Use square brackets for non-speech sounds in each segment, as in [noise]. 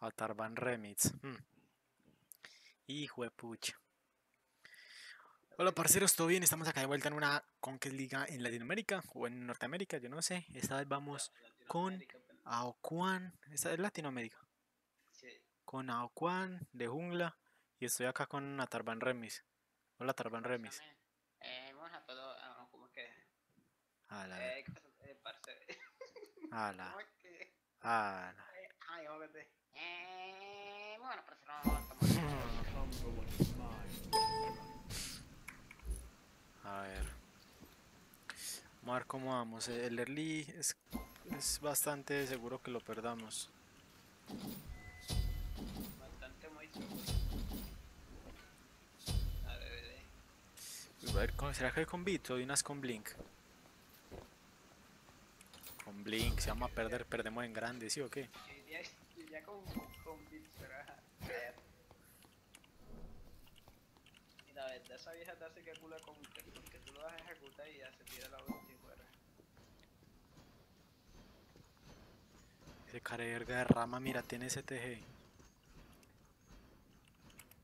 A Tarban Remix. hmm. Hijo de pucha. Hola parceros, ¿todo bien? Estamos acá de vuelta en una Conquest Liga en Latinoamérica o en Norteamérica, yo no sé. Esta vez vamos con Aokuan. Esta es Latinoamérica. Sí, Con Aokuan de jungla. Y estoy acá con Atarban Remis. Hola Tarban Remis. Eh, vamos a todo. Ah, ¿cómo es que? Ala, Eh, ¿qué pasa? Eh, parce. ala, [laughs] ¿Cómo es que? ala. Eh, ay. Eh, bueno, parce, no, estamos. A ver. Vamos a ver cómo vamos. Eh, El early es, es bastante seguro que lo perdamos. Bastante muy seguro. A ver, A ver, ¿cómo- ¿será que hay con Beat o hay unas con Blink? Con Blink, si vamos a perder, perdemos en grande, ¿sí o qué? Iría con, con cállate. Y la verdad, esa vieja te hace que culo con usted, porque tú lo vas a ejecutar y ya se tira la ulti fuera. Ese cara de verga de rama, mira, tiene STG.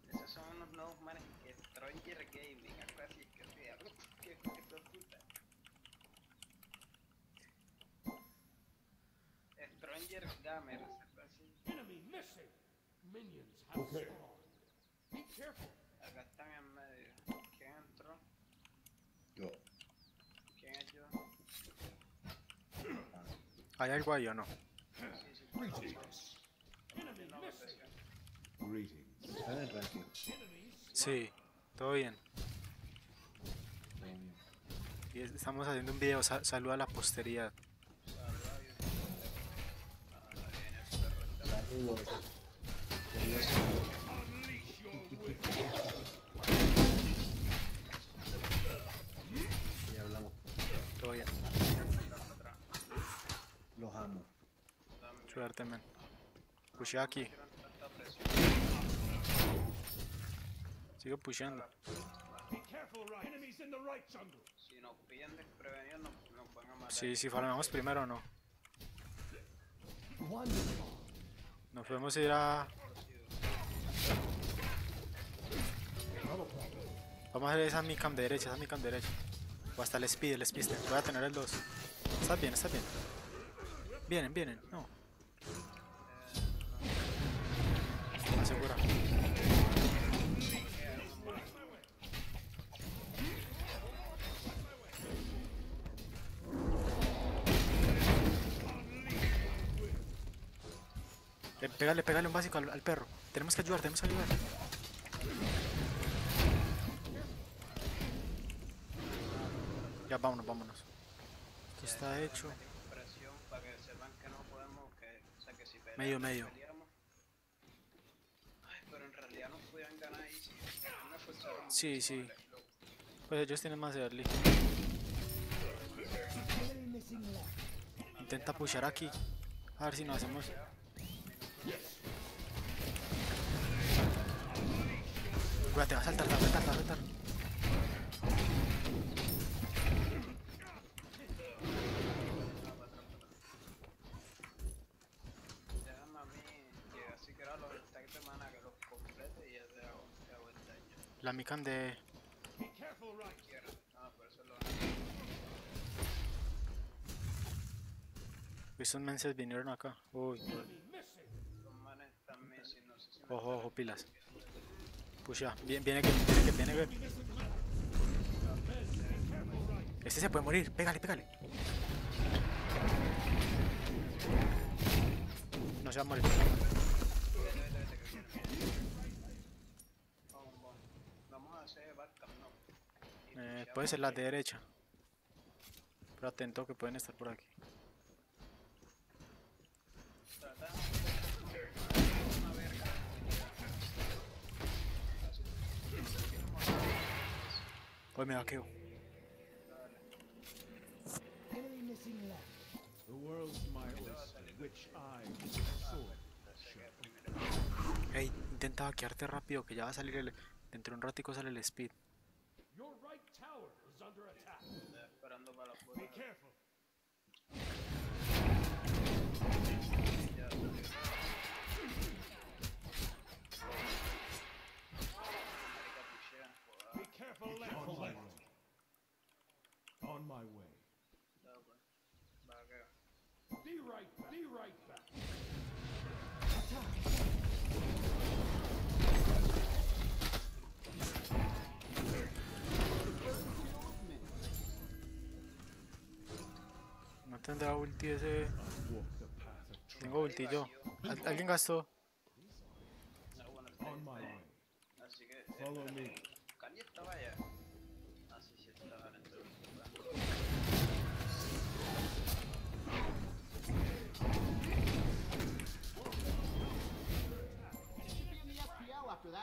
Esos son unos nuevos manes que Stronger Gaming, algo así, que sea, [laughs] que que puta. Stronger Gamers, algo así. Enemy missing. Minions have spawned. Be careful. Acá están en medio. ¿Quién entró? Yo. ¿Quién es yo? [clears throat] ¿Hay algo ahí o no? Greetings. Greetings. Está en el ranking. Enemies. Sí, todo bien. Bien. Y es- estamos haciendo un video, sa- saluda a la posteridad. Y hablamos. Todo bien. Los amo. Suerte, man. Pushea aquí. Sigo pusheando. Be careful, right. Enemies in the right jungle. Si nos pillan desprevenidos nos, nos van a matar. Sí, si farmamos primero o no. Nos podemos ir a... Vamos a hacer esa mi cam de derecha, esa mi cam de derecha. O hasta el speed, el speed. Voy a tener el 2. Estás bien, estás bien. Vienen, vienen. No. Asegura. Pégale, pégale un básico al, al perro. Tenemos que ayudar, tenemos que ayudar. Ya, vámonos, vámonos. Esto está hecho. Medio, medio. Sí, sí. Pues ellos tienen más early. Intenta pushar aquí. A ver si nos hacemos. Cuídate, va a saltar, va a saltar, va a saltar. La mican de. Be careful, right. Quiero. No, por eso lo Estos menses vinieron acá. Uy, Enemy missing. Los manes están missing, no sé si me ojo, ojo, pilas. Pusha, bien, viene que, viene que, viene que. Este se puede morir, pégale, pégale. No se va a morir. Eh, puede ser la de derecha. Pero atento que pueden estar por aquí. Tratamos de- una verga. Pues me vaqueo. The world's my oyster, which I, sword, Ey, intenta vaquearte rápido que ya va a salir el. Dentro de un ratico sale el speed. Your right tower is under attack. Estoy esperando para la Be puerta. careful. My way. Ya. Vaqueo. Be right back. Be right back. No tendrá ulti ese. Tengo ulti yo. Al- ¿Alguien gastó? Así que. Follow me.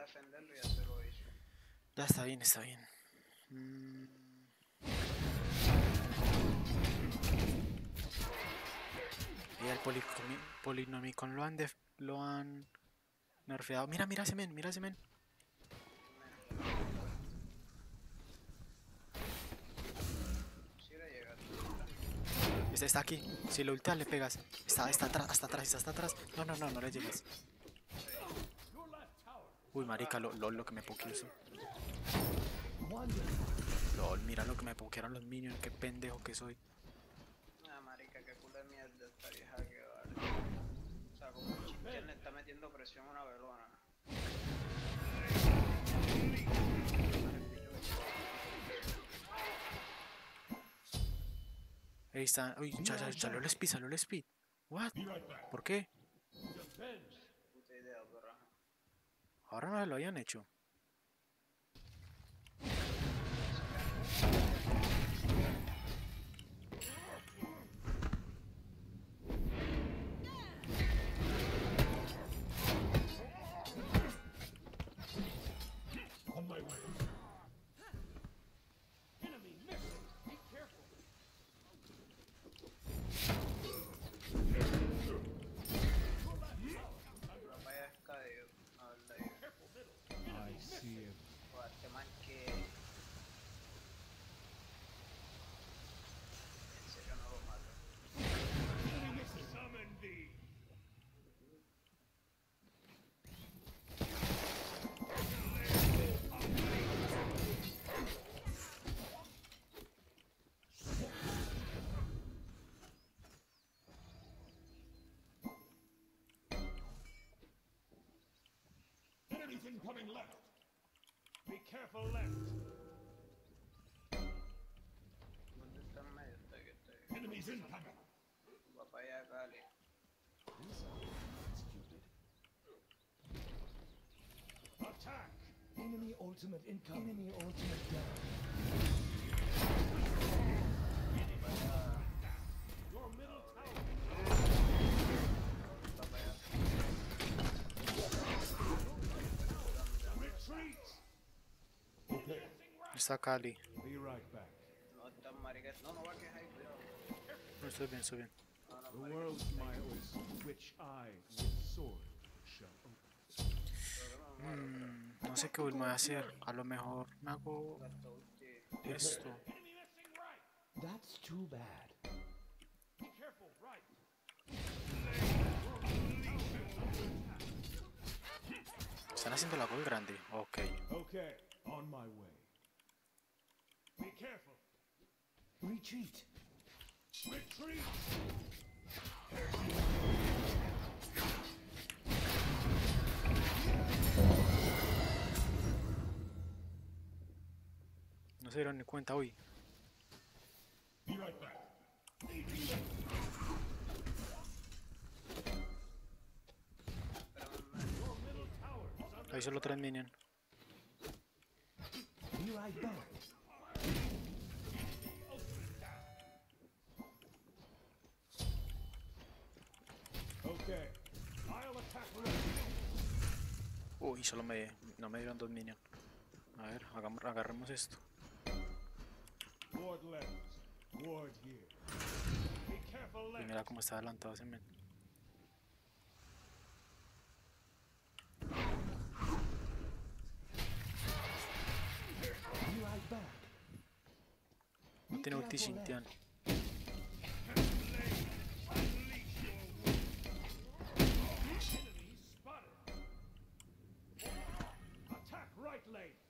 para defenderlo y ya se lo hizo. Ya está bien, está bien. Mm, Y el policomi- polinomicon lo han def- lo han nerfeado. Mira, mira ese men, mira ese men. Este está aquí. Si lo ulteas le pegas. Está, está atrás, hasta atrás, está hasta atrás. No, no, no, no le llegues. Uy, marica, lo, lol, lo que me pokeó eso. Lol, mira lo que me pokearon los minions, qué pendejo que soy. Ah, marica, qué culo de mierda esta vieja que vale. O sea, como un chicken le está metiendo presión a una velona. Ahí está. Uy, ya, ya, ya, lo speed, salió el speed. What? ¿Por qué? Ahora no lo habían hecho. Enemies incoming left. Be careful left. ¿Dónde está en medio? Está que está Enemies incoming. Va para allá, Cali. Attack. Enemy ultimate incoming. Enemy ultimate down. I, with sword, shall open. Mm, no sé qué voy a hacer. A lo mejor me hago esto. That's too bad. Be careful right. Están haciendo la gol grande. Ok. Okay, on my way. Be careful. Retreat. Retreat. No se dieron ni cuenta hoy. Be right back. Ahí solo tres minions. Be right back. Uy, solo me, no me dieron dos minions. A ver, hagamos, agarremos esto. Y mira cómo está adelantado ese men. No tiene ulti careful die?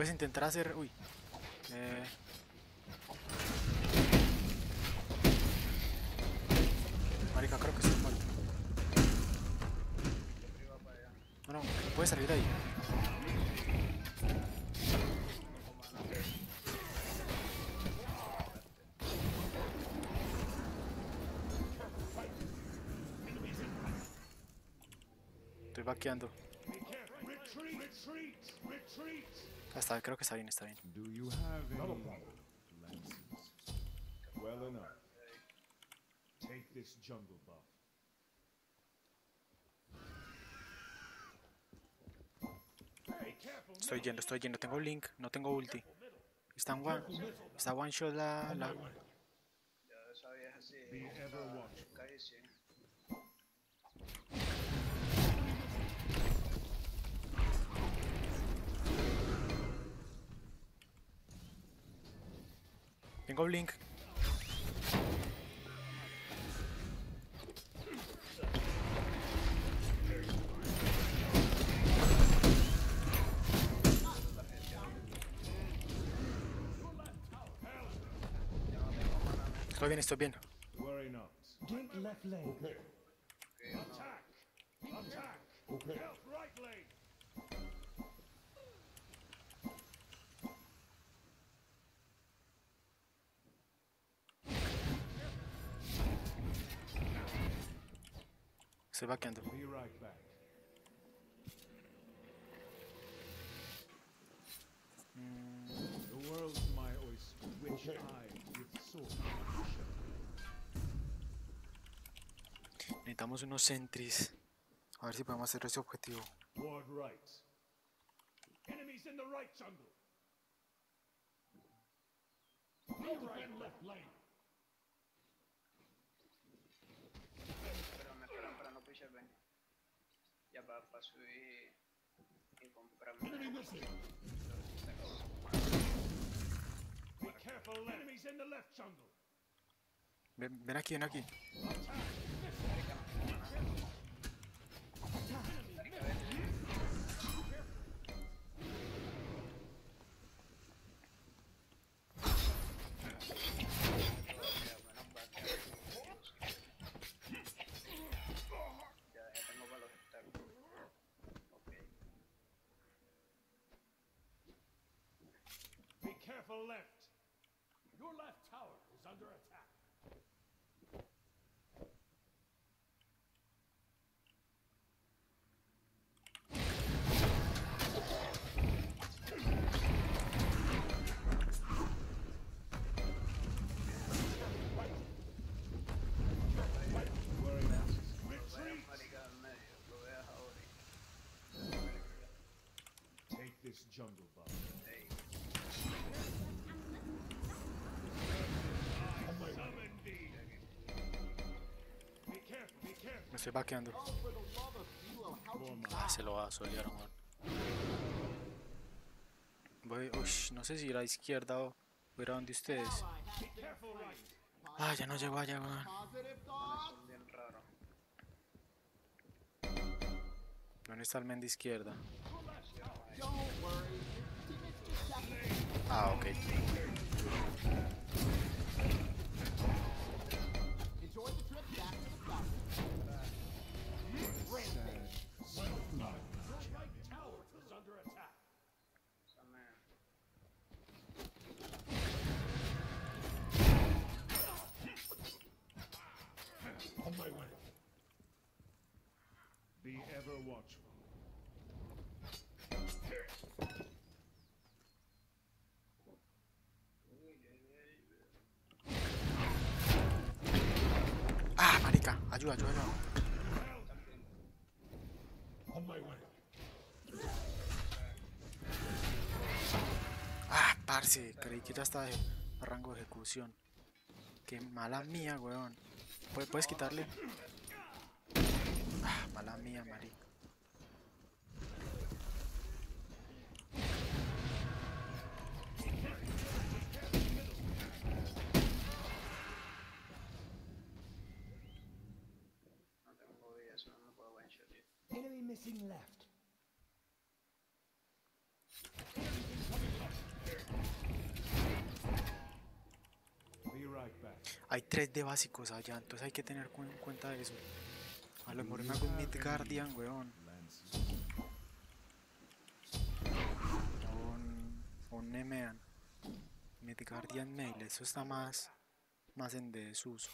Puedes intentar hacer. Uy. Eh. Marica, creo que estoy muerto. Puedes salir de ahí. Estoy vaqueando. Be careful. Retreat. Retreat. Retreat. Hasta creo que está bien, está bien. Do you have any lances? Well enough. Take this jungle buff. Be careful. Estoy yendo, estoy yendo. Tengo link, no tengo ulti. Está en one, está one shot la, la, Ya esa Estoy bien, estoy bien. Vaqueando. Be right back. The world's my oyster, which I, with sword, Necesitamos unos sentries. A ver si podemos hacer ese objetivo. Ward right. Enemies in the right jungle. Right left lane. Espérame, espera, espera, no piches, ven. Ya para pa subir y comprarme. Be careful, enemies in the left jungle. Ven, ven aquí, ven aquí. Careful left. Your left tower is under attack. Retreat. Me estoy vaqueando. Ah, se lo va a solear, man. Voy, ush, no sé si ir a la izquierda o ir a donde ustedes. Ah, ya no llego allá, man. ¿Dónde está el men de izquierda? Ah, ok. Ah, marica, ayuda, ayuda, ayuda. Ah, parce, creí que ya está de rango de ejecución. Qué mala mía, weón. ¿Puedes, puedes quitarle? Mala mía, marica. No tengo vida, eso no me puedo one shot. Enemy missing left. Be right back. Hay tres de básicos allá, entonces hay que tener cu- en cuenta de eso. A lo mejor me hago un Midgardian, weón. O un, Nemean. Midgardian Mail, eso está más, más en desuso.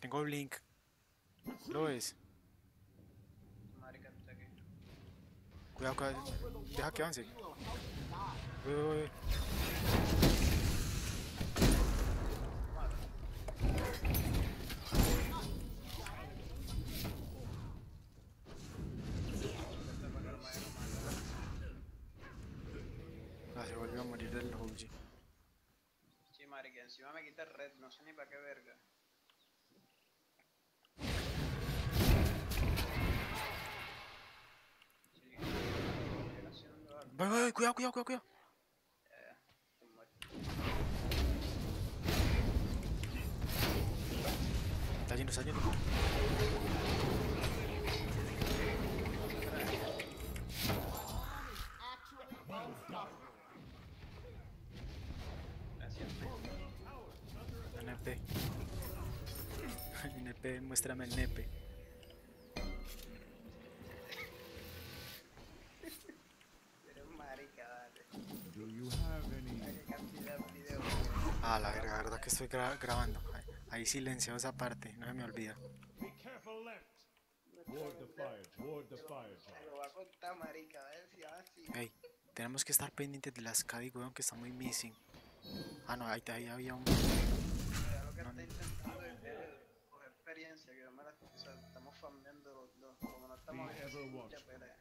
Tengo Blink. ¿Lo ves? Cuidado. Deja que avance die? Uy, uy, uy. Ah, se volvió a morir el Hoji. Sí, marica, encima me quita red, no sé ni para qué verga. Sí, Voy, voy, cuidado, cuidado, cuidado, cuidado. Está yendo, está yendo. Actually unstoppable. Gracias, men. NP. NP, muéstrame el nepe. Eres un marica, dale. Do you have que cantidad de videos. Ah, la verga, verdad que estoy gra- grabando. Ahí, silencio esa parte, no se me olvida. Be careful left. Board the fire. Board the fire Se tower. lo va a contar, marica, a ver si así. Ey, tenemos que estar pendientes de las Cadi, weón, que está muy missing. Ah, no, ahí había un. Que está intentando es es coger experiencia, que no me la, o sea, estamos farmeando los dos, como no estamos ever mucha pelea.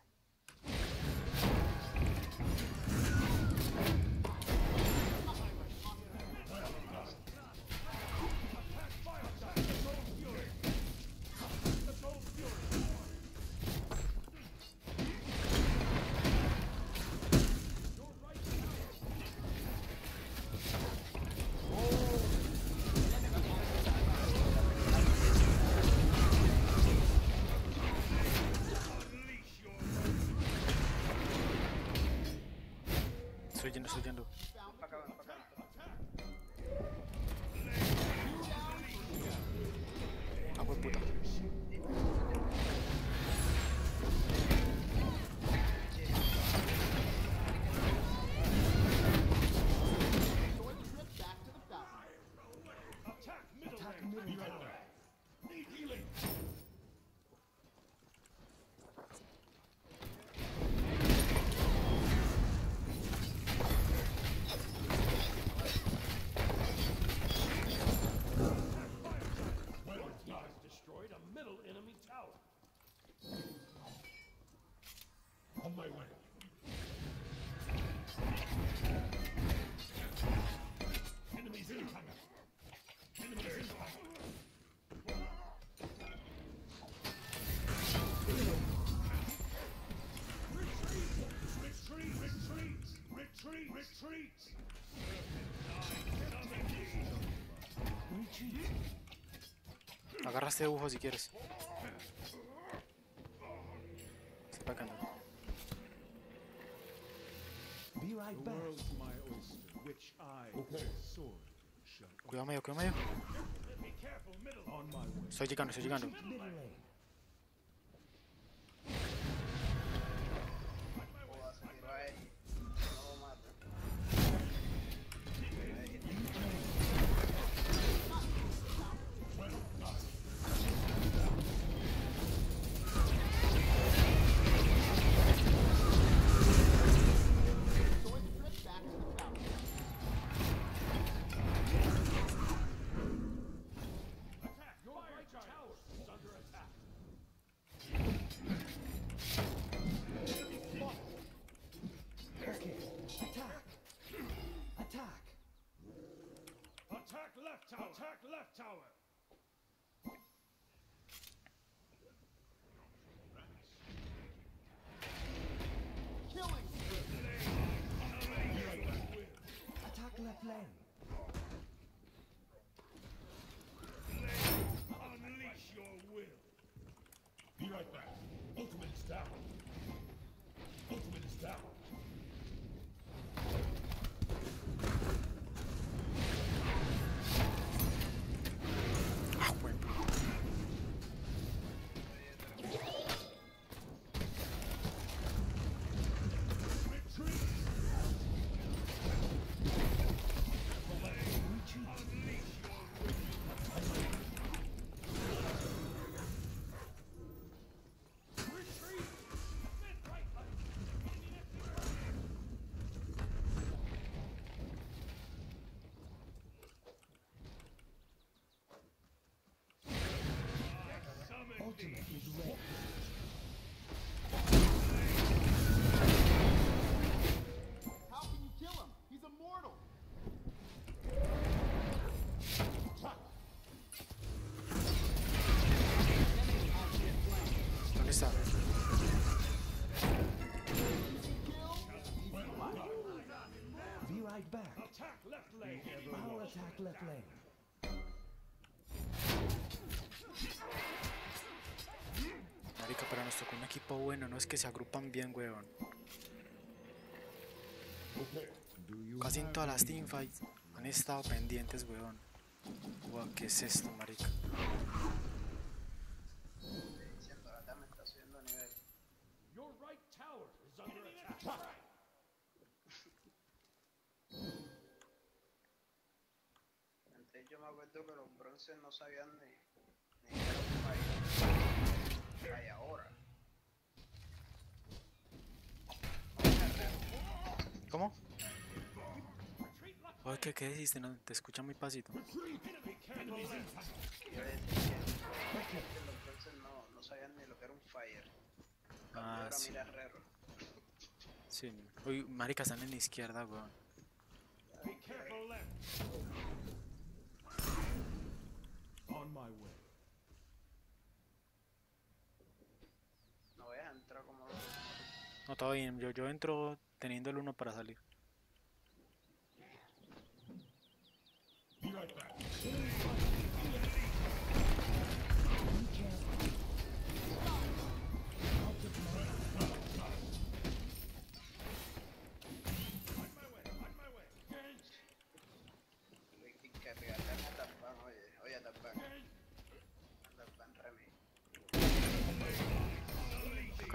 Estoy yendo, estoy yendo. My oyster, which I, sword, shall Cuidado medio, cuidado medio. Way. Estoy llegando, estoy llegando. Left tower. Attack left tower. Killing. Attack left lane. Unleash your will. Be right back. Ultimate is down. Back. Attack left lane. I'll attack left lane. Marica, pero nos tocó un equipo bueno, no es que se agrupan bien, weón. Casi en todas las teamfights han estado pendientes, weón. Guau, ¿qué es esto, marica? Diciendo, acá me está subiendo a nivel. Your right tower is under attack. Antes yo me acuerdo no sabían ni, ni que era un país. Hay ahora. ¿Cómo? Oye, ¿qué, ¿qué dijiste? No, te escucha muy pasito. Bronces no, no sabían ni lo que era un fire. Ah, Ahora sí. mira Herrero. Sí. Uy, marica, están en la izquierda, weón. On my way? No voy a entrar como los No, todo bien. Yo, yo entro teniendo el uno para salir.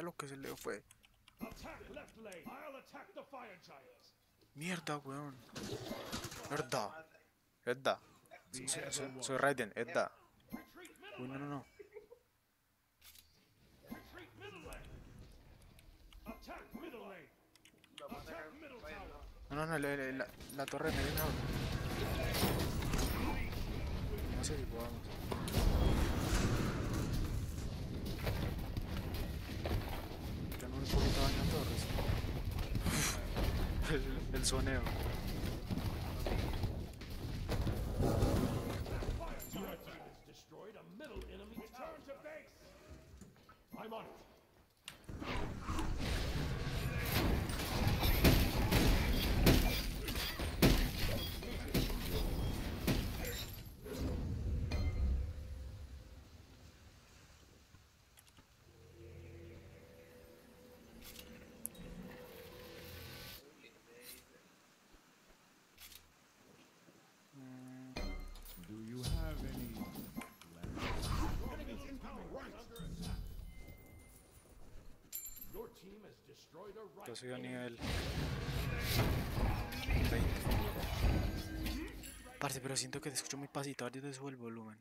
weón! Uy, a lo que se le fue. Mierda, weón. Mierda. Mierda. The Soy, soy- soy Raiden, Edda. Uy, no, no, no. Retreat middle lane. Attack middle lane. Vamos a sacar Attack middle Oye, tower. no. No, no, la, la- torre de medio mejor. No sé si podamos. Tengo un poquito daño a torres. el, el soneo. I'm on it. Do you have any land? Your team has destroyed a right Yo soy a nivel 20. Parce, pero siento que te escucho muy pasito. Ahora yo te subo el volumen.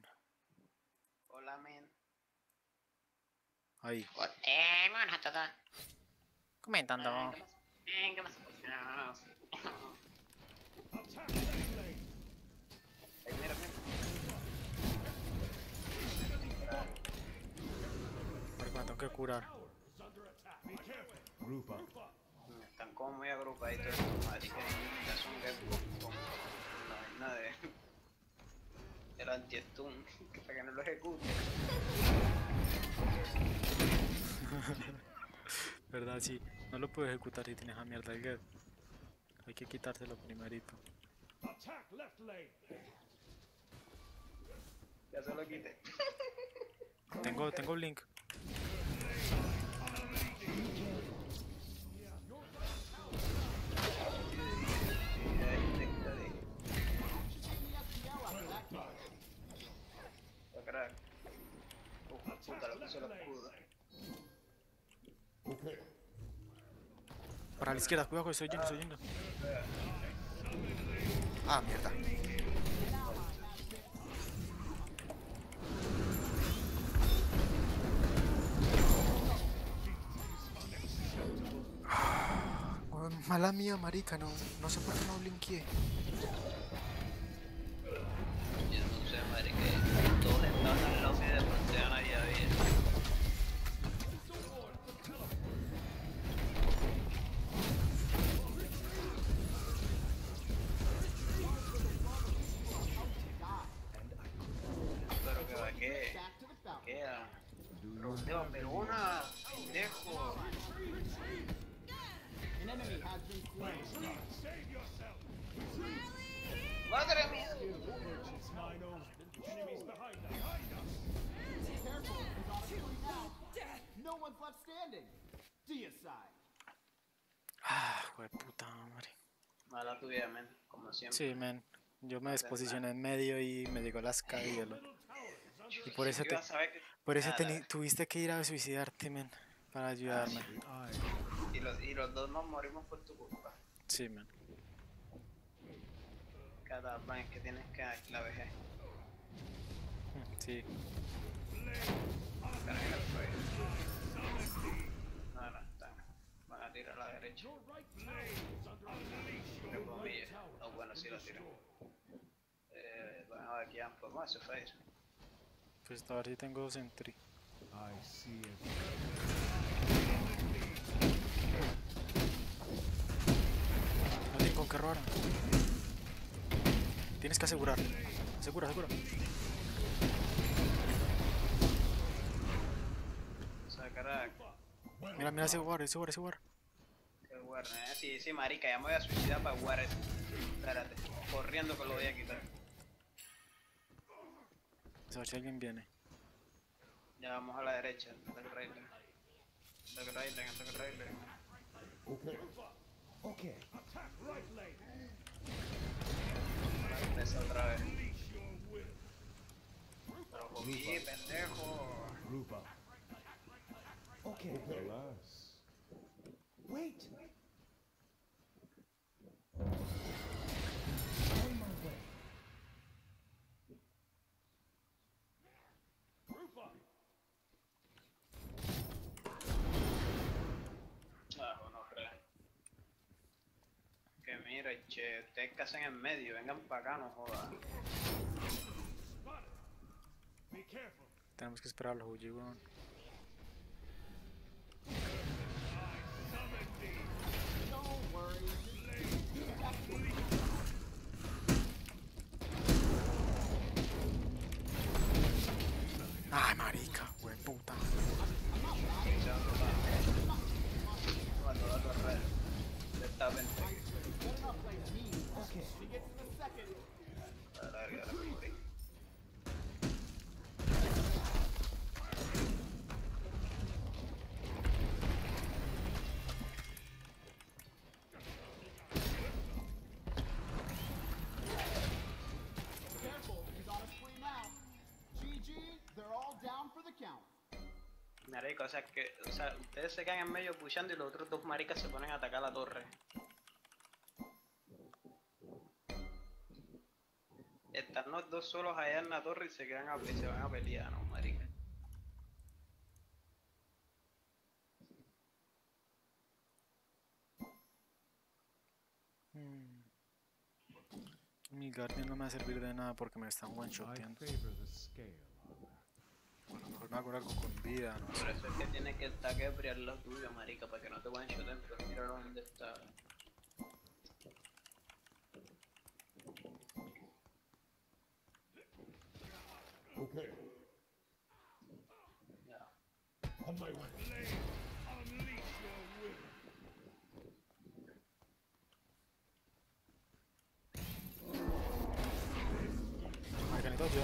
Hola, men. Ahí. Eh, bueno, está todo. Comentando. Tengo que curar. Up. Están como muy agrupaditos estos maricas. Ya son que con, la vaina de... El anti-stun. que [laughs] Para que no lo ejecute. [laughs] ¿Verdad? Sí. No lo puedo ejecutar si tienes a mierda el get. Hay que quitárselo primerito. Attack left lane. Ya se lo quité. Tengo, [laughs] tengo Blink. Para la izquierda, cuidado, que estoy yendo, estoy yendo. Ah, mierda. Oh, Mala mía, marica, no, no sé por qué no blinqueé. Ah, de puta madre. Mala tuya, men, como siempre. Sí, men. Yo me desposicioné en medio y me llegó las hielo. Y por eso, te, por eso teni- tuviste que ir a suicidarte, men. Para ayudarme. Y los, y los dos nos morimos por tu culpa. Sí, men. Cada plan que tienes que la vejez. Sí. Fuego. No, no, están. Van a tirar a la derecha. No, bueno, sí la tiran. Eh, bueno, aquí han formado ese fire. Pues a ver si tengo sentry. I see it. No tienen con qué robar. Tienes que asegurar. Asegura, asegura. O sea, caraca. Mira, mira ese war, ese war, ese war. Guarda, eh. Sí, sí, marica, ya me voy a suicidar para jugar eso. Espérate. Corriendo que lo voy a quitar. A ver si alguien viene. Ya vamos a la derecha. Ataque Raiden. Ataque Raiden, ataque Raiden. Okay. Okay. Attack right lane. Esa otra vez. Pero cogí, pendejo. Group up. Okay. Mira, che, ustedes que hacen en medio, vengan para acá, no jodan. Be careful. Tenemos que esperar a los Uji, weón. Ay, marica, weón, puta. Cuando Marica, o sea que, o sea, ustedes se quedan en medio pushando y los otros dos maricas se ponen a atacar la torre. Están los dos solos allá en la torre y se quedan a, y se van a pelear, ¿no, marica? Mm. Mi Guardian no me va a servir de nada porque me están one I shoteando. favor the scale on that. A lo mejor me hago algo con vida, no sé. Por eso es que tienes que estar que los tuyos, marica, para que no te one shoten, pero mira dónde está. Okay, Ya. on my way. Unleash your will yo.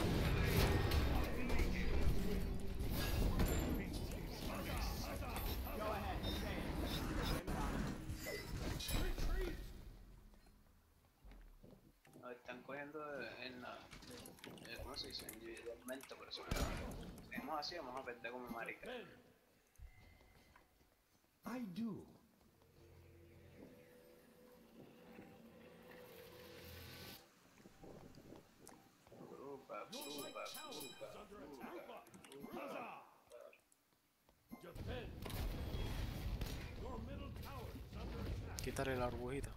Go ahead, say it. Nos están cogiendo en la. eh, ¿Cómo se dice? Individualmente, por eso. Si seguimos así, vamos a perder como marica. Do. La burbujita.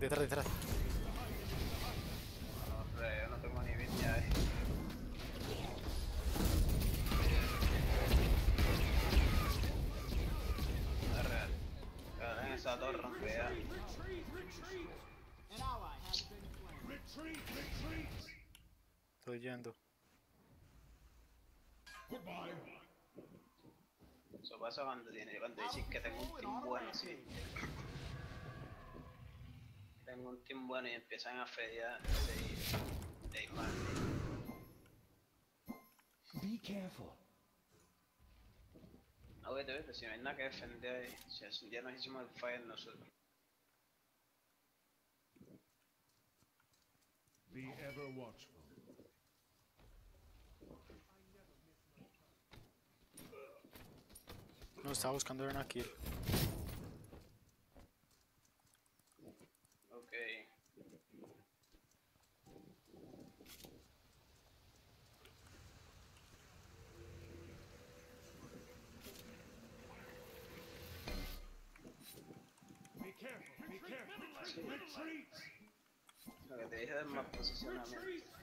Detrás, detrás. Eso pasa cuando, tiene, cuando dices que tengo un team bueno, sí. Tengo un team bueno y empiezan a fedear de, de mal. Be careful. No, vete, vete, si no hay nada que defender ahí. Si así ya nos hicimos el fire nosotros. Be ever watchful. No, estaba buscando era una kill. Ok. Be careful, be careful. Retreat! Lo que te dije del más posicionamiento.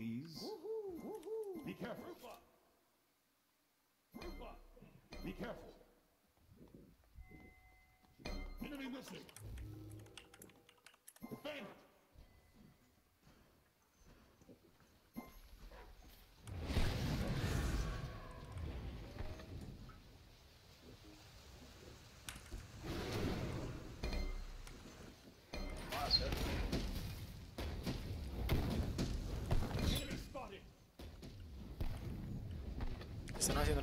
Please. Be careful. Group up. Group up. Be careful. ¿Qué están haciendo,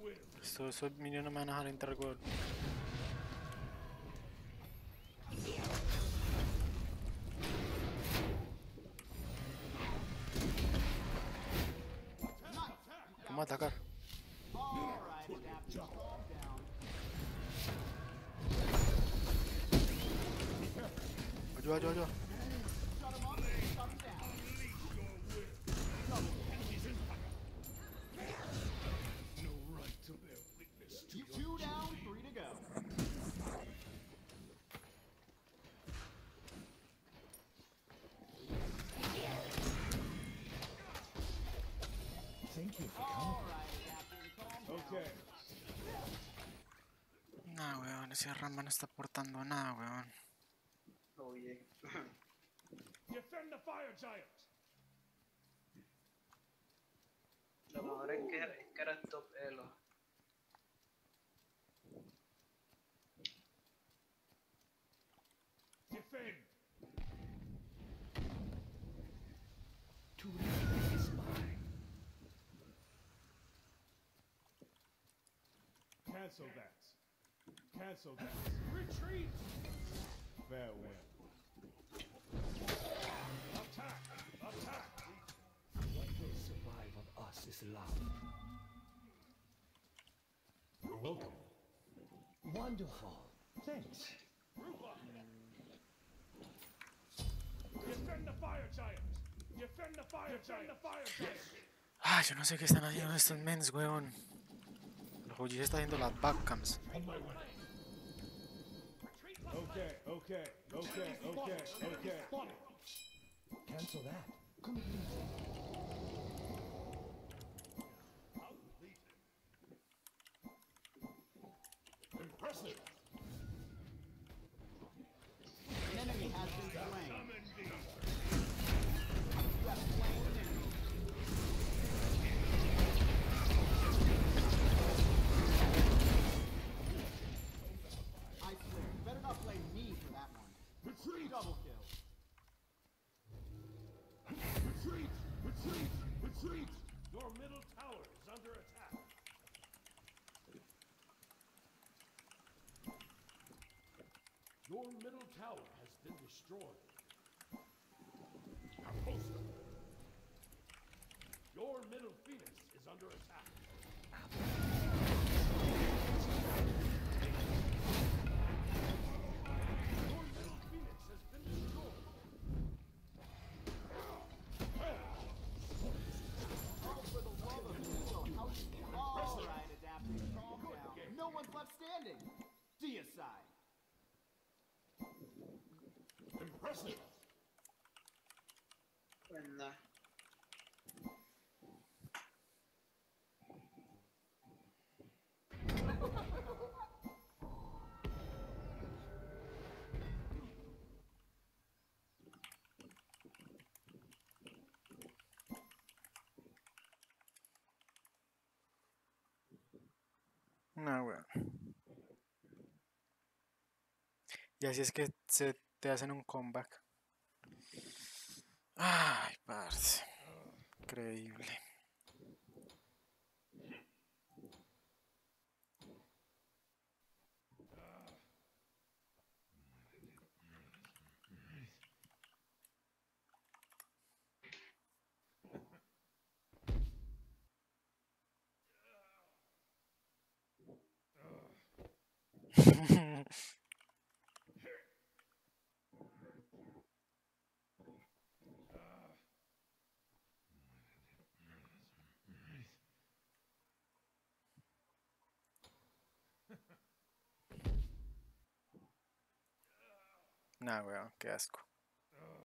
will. Estos, estos minions no me van a dejar entrar, weón. Nah, weón, ese Ramba no está aportando nada, weón. Oye. defend the fire giant. Lo mejor es que, es que era el top elo. Defend. Cancel that. Cancel that. Retreat. Farewell. Attack. Attack. What will survive of us is love. You're welcome. Wonderful. Thanks. Group up. Defend the fire giant. Defend the fire giant. Defend the fire giant. Ah, yo no sé qué están haciendo estos mens, weón. El OG está haciendo las backcams. Okay, okay, okay, okay, okay. Cancel that. Complete. Your middle tower has been destroyed. Nada. No, weón. Y así es que se te hacen un comeback. Ay, parce. Increíble. Nah, weón, qué asco.